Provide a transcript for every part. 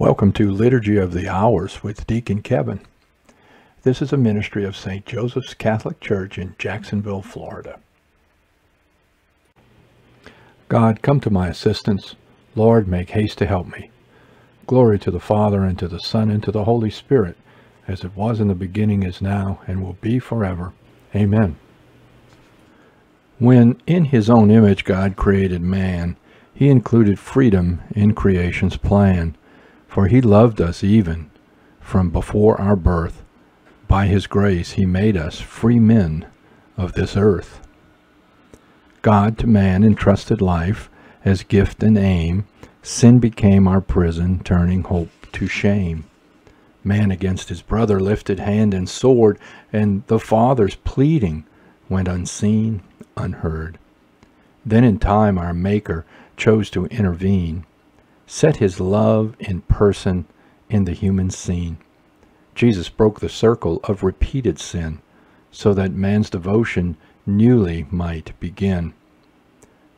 Welcome to Liturgy of the Hours with Deacon Kevin. This is a ministry of St. Joseph's Catholic Church in Jacksonville, Florida. God, come to my assistance. Lord, make haste to help me. Glory to the Father, and to the Son, and to the Holy Spirit, as it was in the beginning, is now, and will be forever. Amen. When in his own image God created man, he included freedom in creation's plan for he loved us even from before our birth. By his grace he made us free men of this earth. God to man entrusted life as gift and aim. Sin became our prison, turning hope to shame. Man against his brother lifted hand and sword, and the Father's pleading went unseen, unheard. Then in time our Maker chose to intervene set his love in person in the human scene. Jesus broke the circle of repeated sin so that man's devotion newly might begin.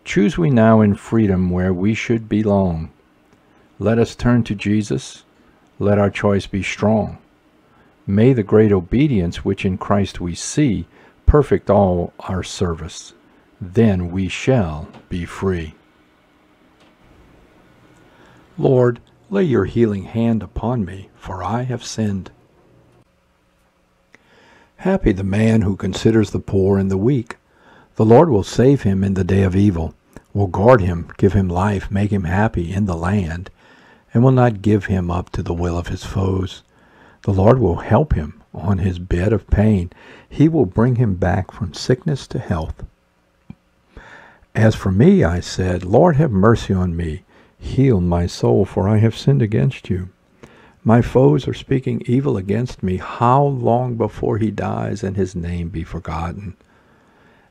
Choose we now in freedom where we should belong. Let us turn to Jesus. Let our choice be strong. May the great obedience which in Christ we see perfect all our service. Then we shall be free. Lord, lay your healing hand upon me, for I have sinned. Happy the man who considers the poor and the weak. The Lord will save him in the day of evil, will guard him, give him life, make him happy in the land, and will not give him up to the will of his foes. The Lord will help him on his bed of pain. He will bring him back from sickness to health. As for me, I said, Lord, have mercy on me Heal my soul, for I have sinned against you. My foes are speaking evil against me. How long before he dies and his name be forgotten?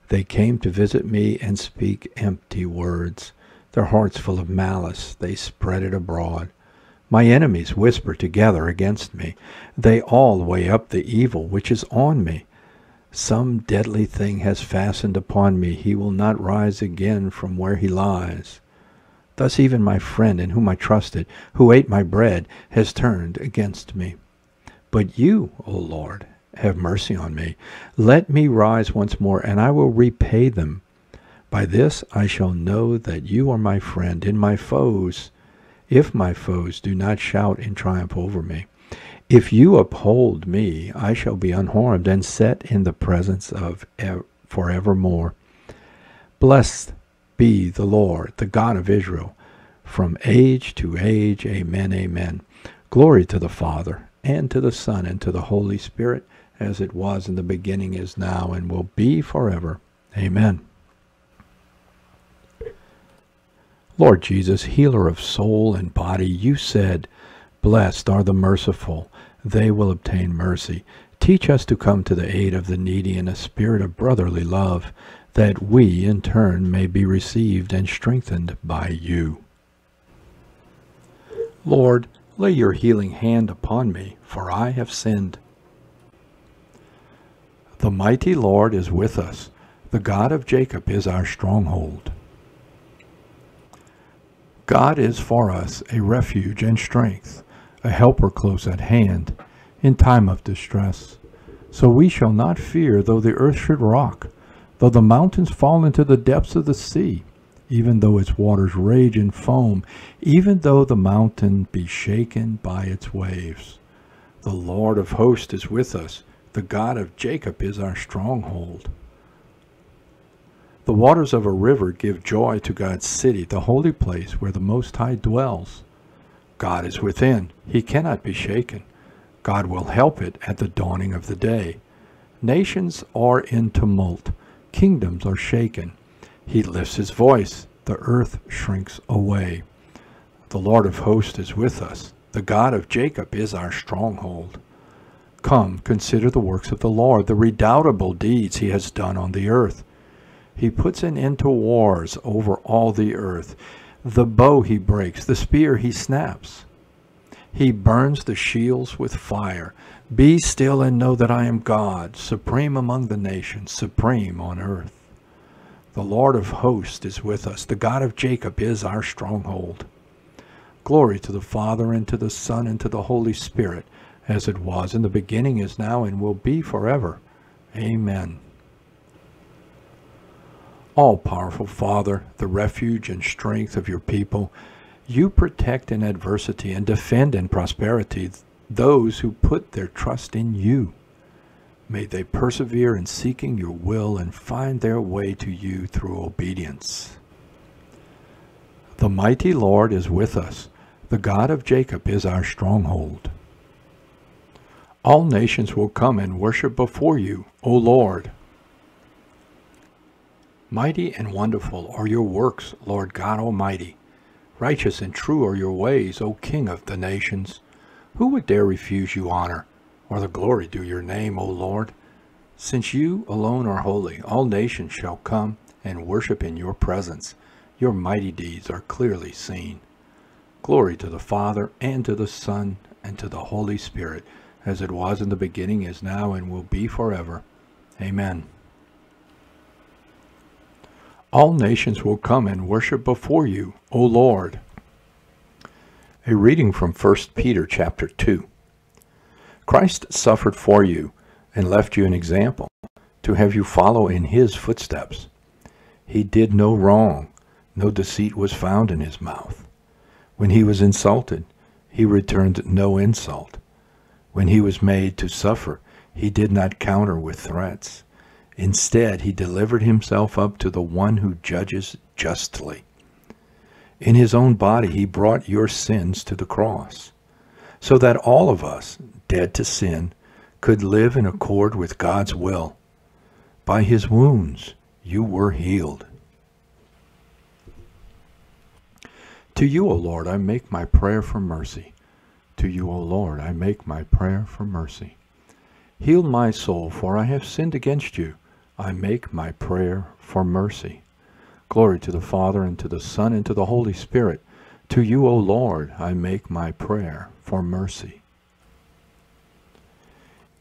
They came to visit me and speak empty words. Their hearts full of malice, they spread it abroad. My enemies whisper together against me. They all weigh up the evil which is on me. Some deadly thing has fastened upon me. He will not rise again from where he lies. Thus even my friend in whom I trusted, who ate my bread, has turned against me. But you, O Lord, have mercy on me. Let me rise once more, and I will repay them. By this I shall know that you are my friend in my foes, if my foes do not shout in triumph over me. If you uphold me, I shall be unharmed and set in the presence of ev- forevermore. Blessed be the Lord, the God of Israel, from age to age. Amen, amen. Glory to the Father, and to the Son, and to the Holy Spirit, as it was in the beginning, is now, and will be forever. Amen. Lord Jesus, healer of soul and body, you said, Blessed are the merciful, they will obtain mercy. Teach us to come to the aid of the needy in a spirit of brotherly love that we in turn may be received and strengthened by you. Lord, lay your healing hand upon me, for I have sinned. The mighty Lord is with us. The God of Jacob is our stronghold. God is for us a refuge and strength, a helper close at hand in time of distress. So we shall not fear though the earth should rock, Though the mountains fall into the depths of the sea, even though its waters rage and foam, even though the mountain be shaken by its waves. The Lord of hosts is with us. The God of Jacob is our stronghold. The waters of a river give joy to God's city, the holy place where the Most High dwells. God is within. He cannot be shaken. God will help it at the dawning of the day. Nations are in tumult. Kingdoms are shaken. He lifts his voice. The earth shrinks away. The Lord of hosts is with us. The God of Jacob is our stronghold. Come, consider the works of the Lord, the redoubtable deeds he has done on the earth. He puts an end to wars over all the earth. The bow he breaks, the spear he snaps. He burns the shields with fire. Be still and know that I am God, supreme among the nations, supreme on earth. The Lord of hosts is with us. The God of Jacob is our stronghold. Glory to the Father, and to the Son, and to the Holy Spirit, as it was in the beginning, is now, and will be forever. Amen. All powerful Father, the refuge and strength of your people, you protect in adversity and defend in prosperity those who put their trust in you. May they persevere in seeking your will and find their way to you through obedience. The mighty Lord is with us. The God of Jacob is our stronghold. All nations will come and worship before you, O Lord. Mighty and wonderful are your works, Lord God Almighty. Righteous and true are your ways, O King of the nations. Who would dare refuse you honor, or the glory due your name, O Lord? Since you alone are holy, all nations shall come and worship in your presence. Your mighty deeds are clearly seen. Glory to the Father, and to the Son, and to the Holy Spirit, as it was in the beginning, is now, and will be forever. Amen. All nations will come and worship before you, O Lord. A reading from 1 Peter chapter 2. Christ suffered for you and left you an example to have you follow in his footsteps. He did no wrong, no deceit was found in his mouth. When he was insulted, he returned no insult. When he was made to suffer, he did not counter with threats. Instead, he delivered himself up to the one who judges justly. In his own body, he brought your sins to the cross, so that all of us, dead to sin, could live in accord with God's will. By his wounds, you were healed. To you, O Lord, I make my prayer for mercy. To you, O Lord, I make my prayer for mercy. Heal my soul, for I have sinned against you. I make my prayer for mercy. Glory to the Father, and to the Son, and to the Holy Spirit. To you, O Lord, I make my prayer for mercy.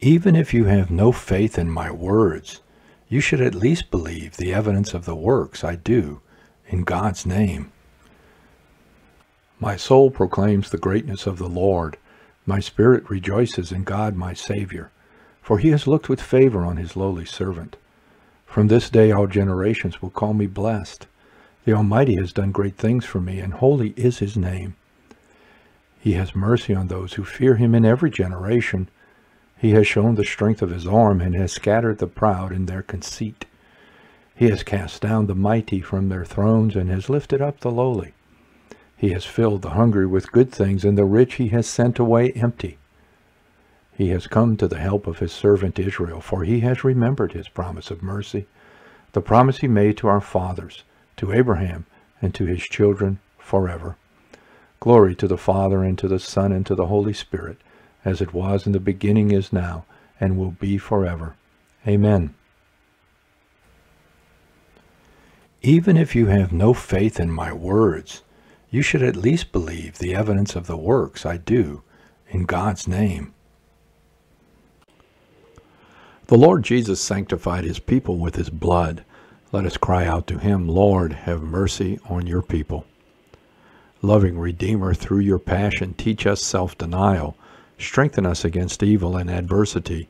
Even if you have no faith in my words, you should at least believe the evidence of the works I do in God's name. My soul proclaims the greatness of the Lord. My spirit rejoices in God my Savior, for he has looked with favor on his lowly servant. From this day all generations will call me blessed. The Almighty has done great things for me, and holy is his name. He has mercy on those who fear him in every generation. He has shown the strength of his arm, and has scattered the proud in their conceit. He has cast down the mighty from their thrones, and has lifted up the lowly. He has filled the hungry with good things, and the rich he has sent away empty. He has come to the help of his servant Israel, for he has remembered his promise of mercy, the promise he made to our fathers, to Abraham, and to his children forever. Glory to the Father, and to the Son, and to the Holy Spirit, as it was in the beginning, is now, and will be forever. Amen. Even if you have no faith in my words, you should at least believe the evidence of the works I do in God's name. The Lord Jesus sanctified his people with his blood. Let us cry out to him, Lord, have mercy on your people. Loving Redeemer, through your passion, teach us self-denial, strengthen us against evil and adversity,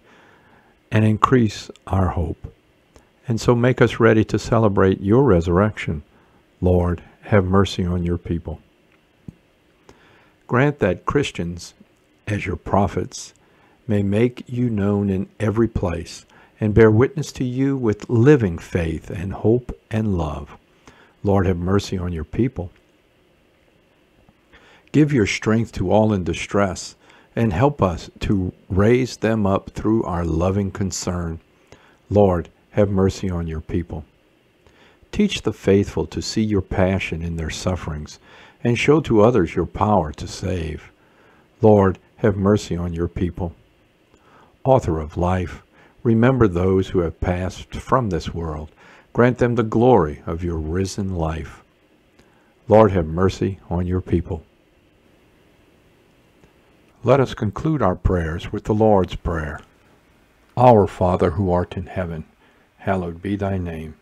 and increase our hope. And so make us ready to celebrate your resurrection. Lord, have mercy on your people. Grant that Christians, as your prophets, may make you known in every place and bear witness to you with living faith and hope and love. Lord, have mercy on your people. Give your strength to all in distress and help us to raise them up through our loving concern. Lord, have mercy on your people. Teach the faithful to see your passion in their sufferings, and show to others your power to save. Lord, have mercy on your people. Author of life, remember those who have passed from this world. Grant them the glory of your risen life. Lord, have mercy on your people. Let us conclude our prayers with the Lord's Prayer. Our Father who art in heaven, hallowed be thy name.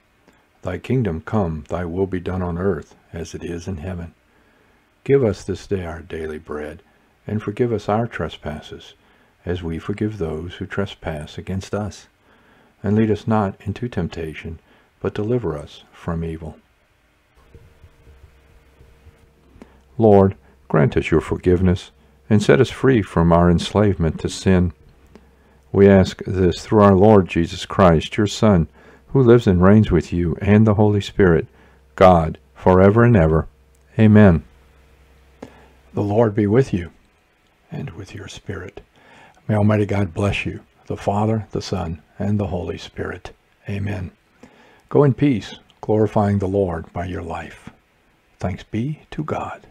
Thy kingdom come, thy will be done on earth as it is in heaven. Give us this day our daily bread, and forgive us our trespasses, as we forgive those who trespass against us. And lead us not into temptation, but deliver us from evil. Lord, grant us your forgiveness, and set us free from our enslavement to sin. We ask this through our Lord Jesus Christ, your Son, who lives and reigns with you and the Holy Spirit, God, forever and ever. Amen. The Lord be with you and with your spirit. May Almighty God bless you, the Father, the Son, and the Holy Spirit. Amen. Go in peace, glorifying the Lord by your life. Thanks be to God.